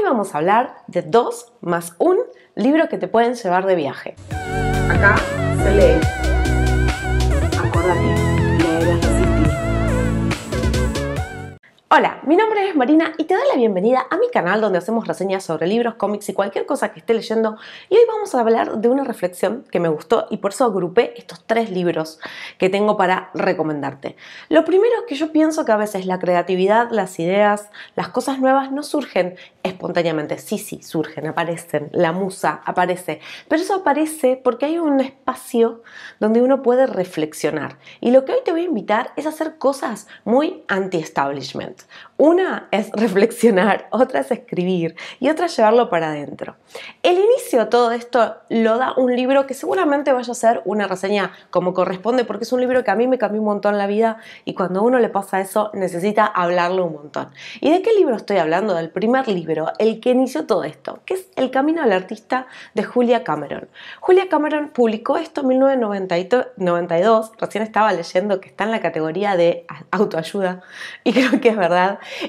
Hoy vamos a hablar de dos más un libro que te pueden llevar de viaje. Acá se lee. Acordate, Hola, mi nombre es Marina y te doy la bienvenida a mi canal donde hacemos reseñas sobre libros, cómics y cualquier cosa que esté leyendo. Y hoy vamos a hablar de una reflexión que me gustó y por eso agrupé estos tres libros que tengo para recomendarte. Lo primero es que yo pienso que a veces la creatividad, las ideas, las cosas nuevas no surgen espontáneamente. Sí, sí, surgen, aparecen, la musa aparece. Pero eso aparece porque hay un espacio donde uno puede reflexionar. Y lo que hoy te voy a invitar es a hacer cosas muy anti-establishment. Una es reflexionar, otra es escribir y otra es llevarlo para adentro. El inicio de todo esto lo da un libro que seguramente vaya a ser una reseña como corresponde porque es un libro que a mí me cambió un montón la vida y cuando a uno le pasa eso necesita hablarlo un montón. ¿Y de qué libro estoy hablando? Del primer libro, el que inició todo esto, que es El Camino del Artista de Julia Cameron. Julia Cameron publicó esto en 1992, recién estaba leyendo que está en la categoría de autoayuda y creo que es verdad.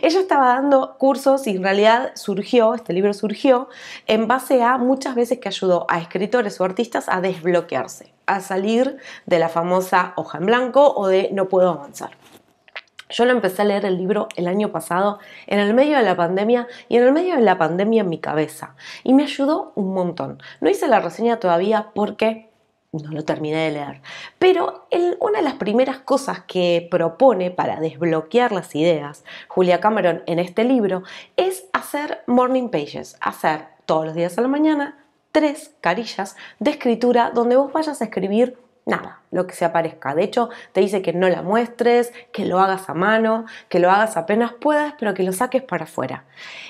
Ella estaba dando cursos y en realidad surgió, este libro surgió, en base a muchas veces que ayudó a escritores o artistas a desbloquearse, a salir de la famosa hoja en blanco o de no puedo avanzar. Yo lo empecé a leer el libro el año pasado, en el medio de la pandemia y en el medio de la pandemia en mi cabeza. Y me ayudó un montón. No hice la reseña todavía porque no lo terminé de leer. Pero una de las primeras cosas que propone para desbloquear las ideas Julia Cameron en este libro es hacer morning pages, hacer todos los días a la mañana tres carillas de escritura donde vos vayas a escribir nada, lo que se aparezca. De hecho, te dice que no la muestres, que lo hagas a mano, que lo hagas apenas puedas, pero que lo saques para afuera.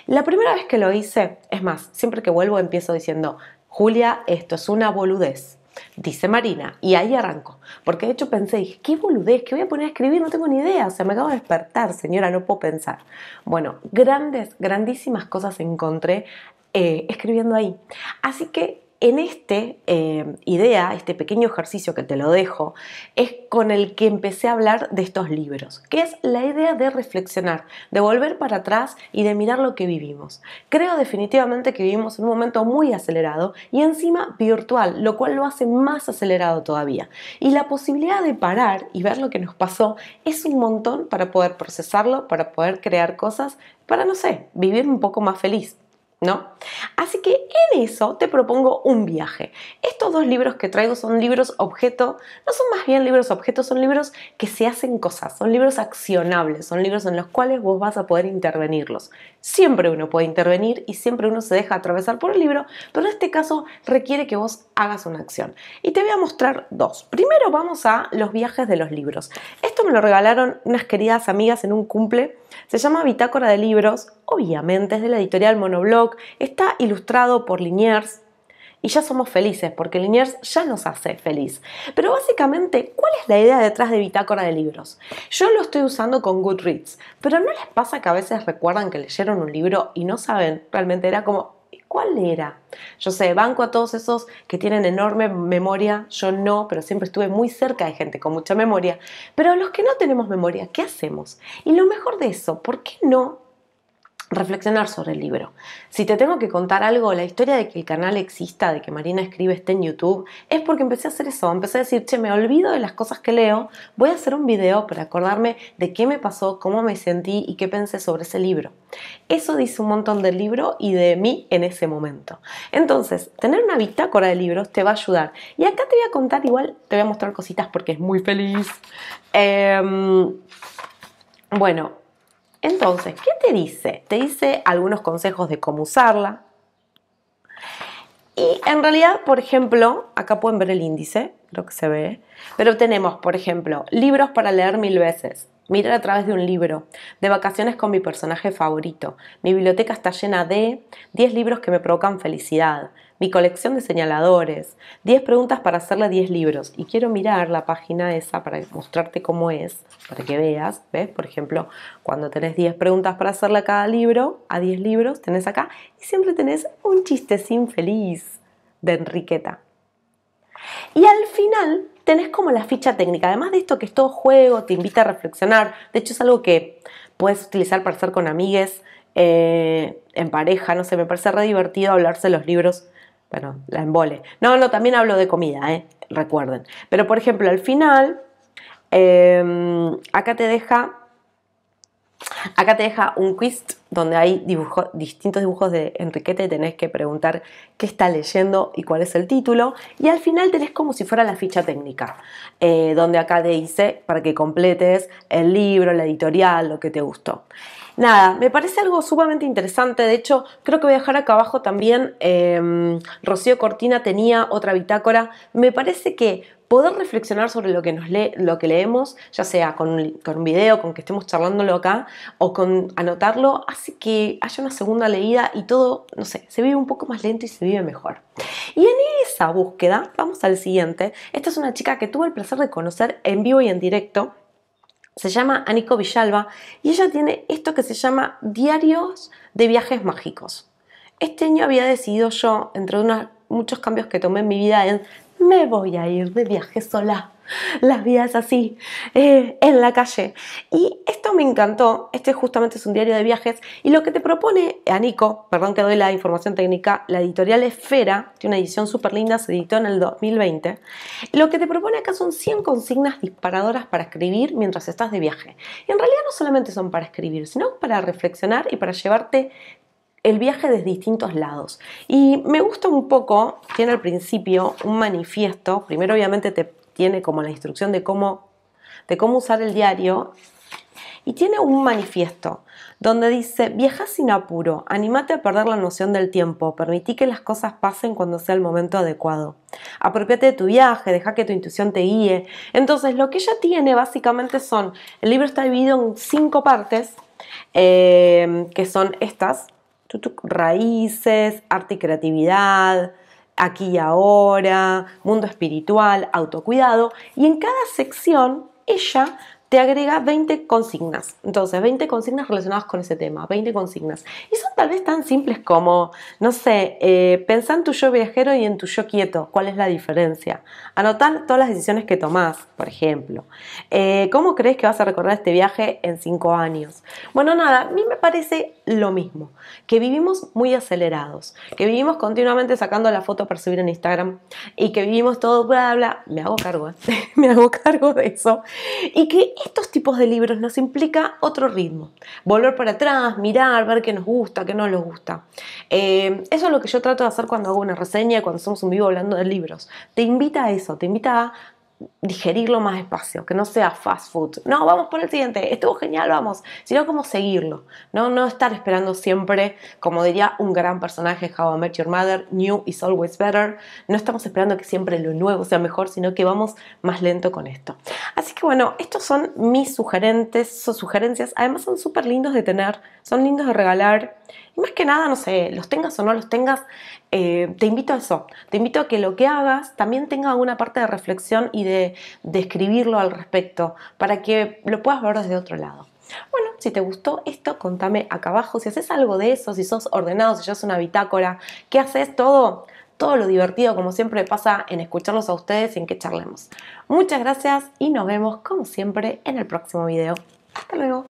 La primera vez que lo hice, es más, siempre que vuelvo empiezo diciendo, Julia, esto es una boludez Dice Marina, y ahí arranco, porque de hecho pensé, qué boludez, ¿qué voy a poner a escribir? No tengo ni idea, o sea, me acabo de despertar, señora, no puedo pensar. Bueno, grandes, grandísimas cosas encontré eh, escribiendo ahí. Así que en este eh, idea, este pequeño ejercicio que te lo dejo, es con el que empecé a hablar de estos libros, que es la idea de reflexionar, de volver para atrás y de mirar lo que vivimos. Creo definitivamente que vivimos en un momento muy acelerado y encima virtual, lo cual lo hace más acelerado todavía. Y la posibilidad de parar y ver lo que nos pasó es un montón para poder procesarlo, para poder crear cosas, para, no sé, vivir un poco más feliz. ¿No? Así que en eso te propongo un viaje. Estos dos libros que traigo son libros objeto, no son más bien libros objeto, son libros que se hacen cosas, son libros accionables, son libros en los cuales vos vas a poder intervenirlos. Siempre uno puede intervenir y siempre uno se deja atravesar por el libro, pero en este caso requiere que vos hagas una acción. Y te voy a mostrar dos. Primero vamos a los viajes de los libros. Esto me lo regalaron unas queridas amigas en un cumple. Se llama Bitácora de Libros, obviamente es de la editorial Monoblog está ilustrado por Liniers y ya somos felices porque Liniers ya nos hace feliz. Pero básicamente, ¿cuál es la idea detrás de Bitácora de Libros? Yo lo estoy usando con Goodreads, pero ¿no les pasa que a veces recuerdan que leyeron un libro y no saben? Realmente era como, ¿cuál era? Yo sé, banco a todos esos que tienen enorme memoria, yo no, pero siempre estuve muy cerca de gente con mucha memoria. Pero los que no tenemos memoria, ¿qué hacemos? Y lo mejor de eso, ¿por qué no reflexionar sobre el libro. Si te tengo que contar algo, la historia de que el canal exista, de que Marina escribe esté en YouTube, es porque empecé a hacer eso, empecé a decir, che, me olvido de las cosas que leo, voy a hacer un video para acordarme de qué me pasó, cómo me sentí y qué pensé sobre ese libro. Eso dice un montón del libro y de mí en ese momento. Entonces, tener una bitácora de libros te va a ayudar. Y acá te voy a contar, igual te voy a mostrar cositas porque es muy feliz. Em, bueno, entonces, ¿qué te dice? Te dice algunos consejos de cómo usarla. Y en realidad, por ejemplo, acá pueden ver el índice, creo que se ve, pero tenemos, por ejemplo, libros para leer mil veces, mirar a través de un libro, de vacaciones con mi personaje favorito, mi biblioteca está llena de 10 libros que me provocan felicidad, mi colección de señaladores, 10 preguntas para hacerle 10 libros. Y quiero mirar la página esa para mostrarte cómo es, para que veas, ¿ves? Por ejemplo, cuando tenés 10 preguntas para hacerle a cada libro, a 10 libros, tenés acá, y siempre tenés un chistecín feliz de Enriqueta. Y al final tenés como la ficha técnica. Además de esto que es todo juego, te invita a reflexionar. De hecho es algo que puedes utilizar para hacer con amigues eh, en pareja, no sé, me parece re divertido hablarse los libros. Bueno, la embole. No, no, también hablo de comida, ¿eh? recuerden. Pero por ejemplo, al final, em, acá te deja Acá te deja un quiz donde hay distintos dibujos de Enriqueta y tenés que preguntar qué está leyendo y cuál es el título. Y al final tenés como si fuera la ficha técnica, eh, donde acá te dice para que completes el libro, la editorial, lo que te gustó. Nada, me parece algo sumamente interesante. De hecho, creo que voy a dejar acá abajo también. Em, Rocío Cortina tenía otra bitácora. Me parece que poder reflexionar sobre lo que, nos lo que leemos, ya sea con un, con un video, con que estemos charlándolo acá, o con anotarlo, hace que haya una segunda leída y todo, no sé, se vive un poco más lento y se vive mejor. Y en esa búsqueda, vamos al siguiente. Esta es una chica que tuve el placer de conocer en vivo y en directo. Se llama Aniko Villalba y ella tiene esto que se llama Diarios de Viajes Mágicos. Este año había decidido yo, entre unos muchos cambios que tomé en mi vida, en me voy a ir de viaje sola. Las vidas así, eh, en la calle. Y esto me encantó. Este justamente es un diario de viajes. Y lo que te propone Anico, perdón que doy la información técnica, la editorial Esfera, tiene una edición súper linda, se editó en el 2020. Lo que te propone acá son 100 consignas disparadoras para escribir mientras estás de viaje. Y en realidad no solamente son para escribir, sino para reflexionar y para llevarte el viaje desde distintos lados. Y me gusta un poco, tiene al principio un manifiesto, primero obviamente te tiene como la instrucción de cómo, de cómo usar el diario, y tiene un manifiesto donde dice, viaja sin apuro, animate a perder la noción del tiempo, permití que las cosas pasen cuando sea el momento adecuado. Apropiate de tu viaje, deja que tu intuición te guíe. Entonces, lo que ella tiene básicamente son, el libro está dividido en cinco partes, eh, que son estas, raíces, arte y creatividad, aquí y ahora, mundo espiritual, autocuidado, y en cada sección ella te agrega 20 consignas. Entonces, 20 consignas relacionadas con ese tema, 20 consignas. Y son tal vez tan simples como, no sé, eh, pensar en tu yo viajero y en tu yo quieto. ¿Cuál es la diferencia? Anotar todas las decisiones que tomás, por ejemplo. Eh, ¿Cómo crees que vas a recordar este viaje en 5 años? Bueno, nada, a mí me parece lo mismo, que vivimos muy acelerados, que vivimos continuamente sacando la foto para subir en Instagram y que vivimos todo, bla, bla, me hago cargo, me hago cargo de eso. Y que estos tipos de libros nos implica otro ritmo. Volver para atrás, mirar, ver qué nos gusta, qué no nos gusta. Eh, eso es lo que yo trato de hacer cuando hago una reseña, cuando somos un vivo hablando de libros. Te invita a eso, te invita a digerirlo más despacio, que no sea fast food. No, vamos por el siguiente, estuvo genial, vamos, sino como seguirlo, no, no estar esperando siempre, como diría un gran personaje, How I Met Your Mother, New is always better, no estamos esperando que siempre lo nuevo sea mejor, sino que vamos más lento con esto. Así que bueno, estos son mis sugerentes, sus sugerencias, además son súper lindos de tener, son lindos de regalar, y más que nada, no sé, los tengas o no los tengas, eh, te invito a eso. Te invito a que lo que hagas también tenga una parte de reflexión y de, de escribirlo al respecto, para que lo puedas ver desde otro lado. Bueno, si te gustó esto, contame acá abajo. Si haces algo de eso, si sos ordenado, si sos una bitácora, ¿qué haces? Todo, todo lo divertido, como siempre pasa en escucharlos a ustedes y en que charlemos. Muchas gracias y nos vemos, como siempre, en el próximo video. Hasta luego.